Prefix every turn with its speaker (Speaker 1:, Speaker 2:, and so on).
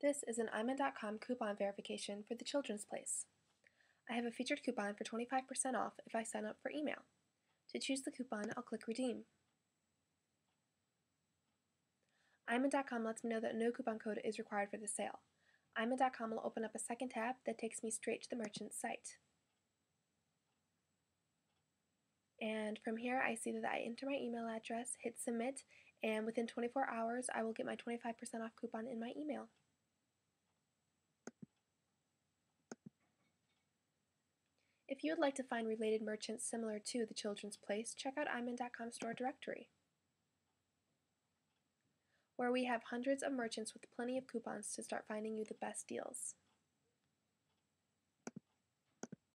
Speaker 1: This is an imin.com coupon verification for the Children's Place. I have a featured coupon for 25% off if I sign up for email. To choose the coupon, I'll click Redeem. Imin.com lets me know that no coupon code is required for the sale. Imin.com will open up a second tab that takes me straight to the merchant's site. And from here, I see that I enter my email address, hit submit, and within 24 hours, I will get my 25% off coupon in my email. If you would like to find related merchants similar to The Children's Place, check out imin.com store directory, where we have hundreds of merchants with plenty of coupons to start finding you the best deals.